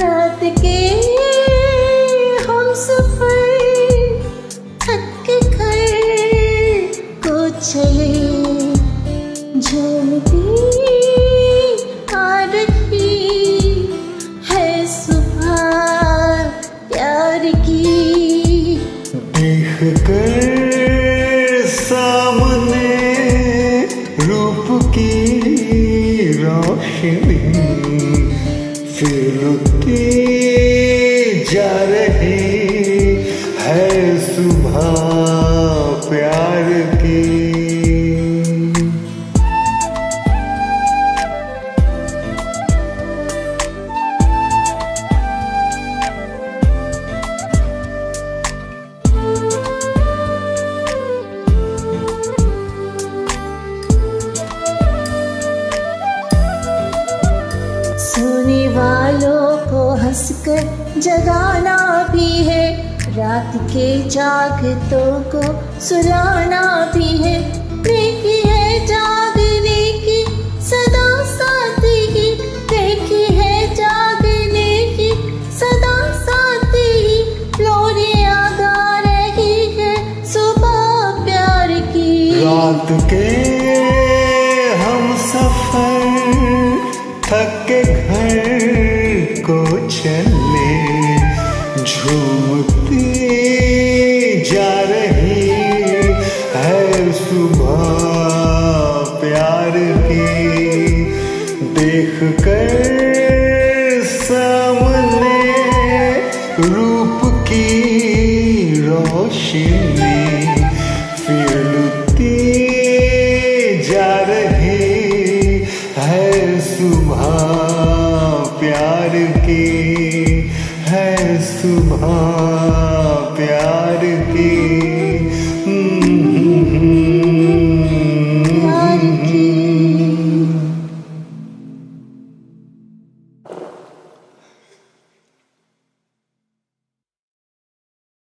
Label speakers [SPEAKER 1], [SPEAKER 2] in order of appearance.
[SPEAKER 1] रात के हम सफ़र थक कर को चले झूमती आ रही है सुबह प्यार की।
[SPEAKER 2] देख कर सामने रूप की रोशनी। सिलती जा रही है सुबह। हंसकर जगाना भी है, रात के जागतों को सुलाना भी है। देखी है जागने की, सदा साथी देखी है जागने की, सदा साथी की लोरियाँ गा रही है, सुबह प्यार की।
[SPEAKER 1] रात के हम सफ़र थक को चले झूमती जा रही है सुबह प्यार की। देख कर सामने रूप की रोशनी लुटती जा रही है प्यार की है सुबह।